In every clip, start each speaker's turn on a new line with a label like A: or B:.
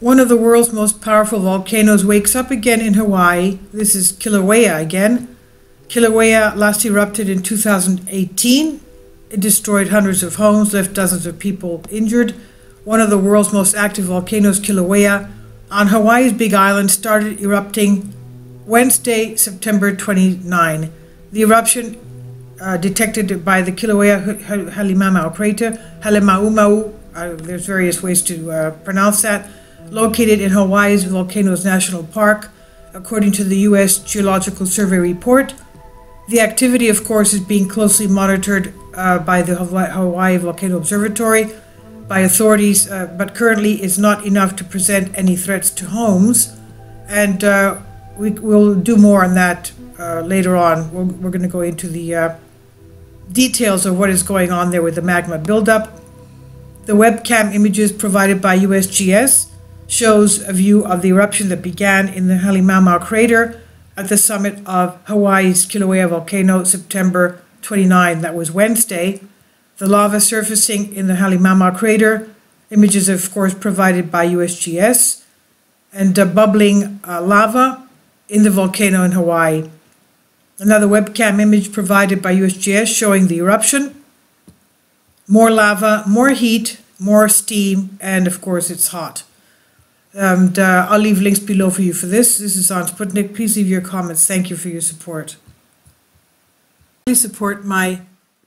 A: One of the world's most powerful volcanoes wakes up again in Hawaii. This is Kilauea again. Kilauea last erupted in 2018. It destroyed hundreds of homes, left dozens of people injured. One of the world's most active volcanoes, Kilauea, on Hawaii's Big Island, started erupting Wednesday, September 29. The eruption uh, detected by the Kilauea Halimamau crater, Halemaumau, uh, there's various ways to uh, pronounce that, located in Hawaii's Volcanoes National Park, according to the U.S. Geological Survey report. The activity, of course, is being closely monitored uh, by the Hawaii Volcano Observatory, by authorities, uh, but currently is not enough to present any threats to homes. And we will do more on that uh, later on. We're, we're going to go into the uh, details of what is going on there with the magma buildup. The webcam images provided by USGS shows a view of the eruption that began in the Halemaumau crater at the summit of Hawaii's Kilauea volcano September 29. That was Wednesday. The lava surfacing in the Halemaumau crater, images of course provided by USGS, and uh, bubbling uh, lava in the volcano in Hawaii. Another webcam image provided by USGS showing the eruption. More lava, more heat, more steam, and of course it's hot. And uh, I'll leave links below for you for this. This is on Sputnik. Please leave your comments. Thank you for your support. Please support my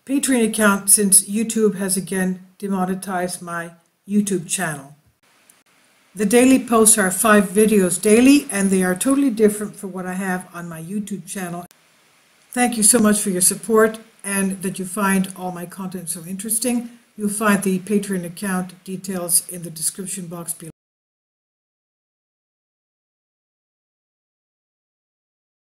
A: Patreon account since YouTube has again demonetized my YouTube channel. The daily posts are five videos daily and they are totally different from what I have on my YouTube channel. Thank you so much for your support and that you find all my content so interesting. You'll find the Patreon account details in the description box below.